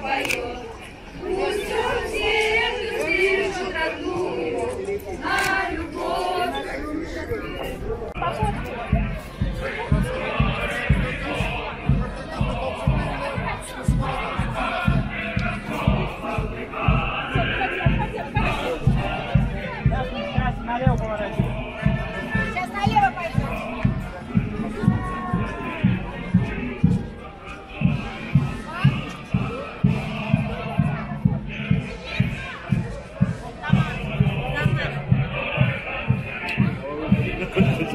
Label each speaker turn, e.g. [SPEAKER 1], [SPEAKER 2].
[SPEAKER 1] 欢迎。Thank you.